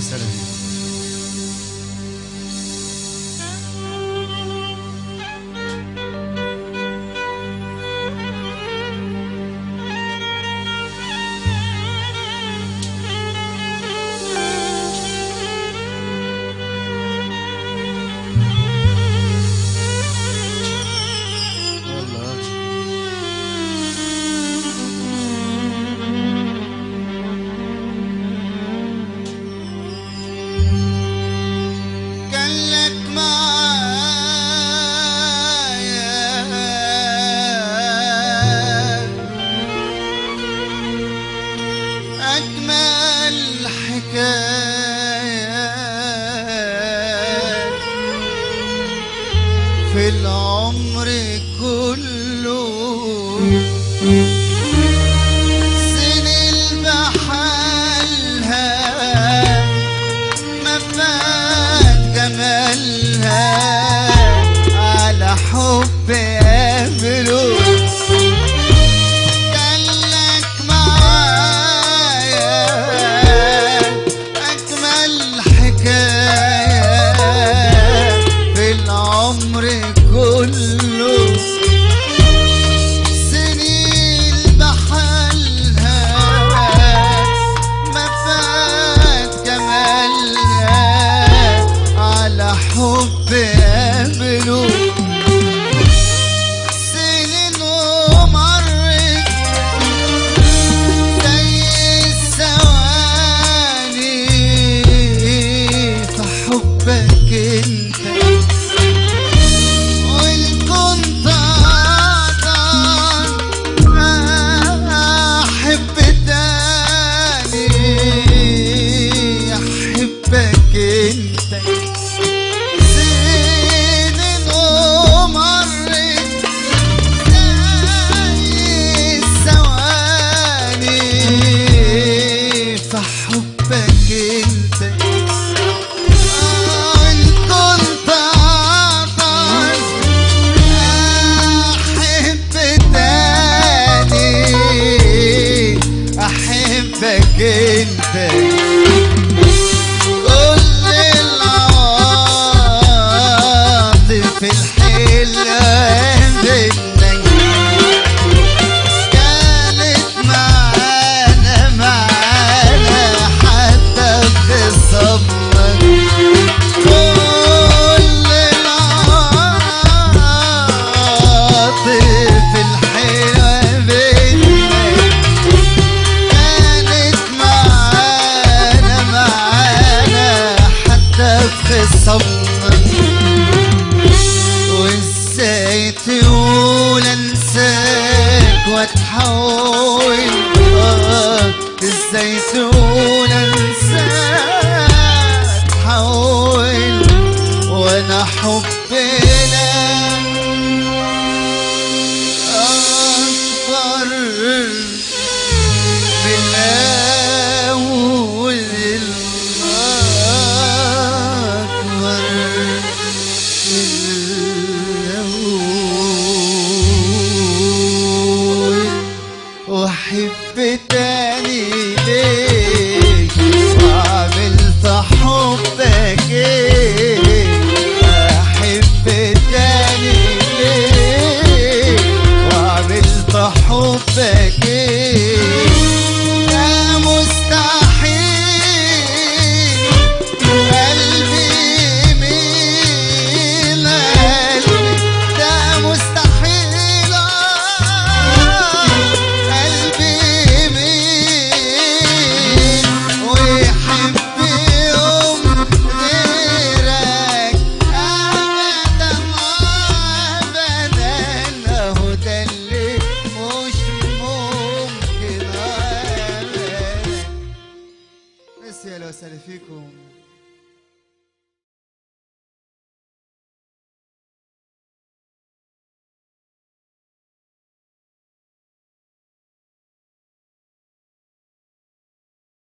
Serenity. Thank you. حب قابله سنين ومرت زي الثواني فحبك انت. وإن كنت أقدر تاني أحبك انت. الصمم وازاي تقول انساك واتحول آه إزاي تقول انساك اتحول وانا حبنا Yeah. e ficam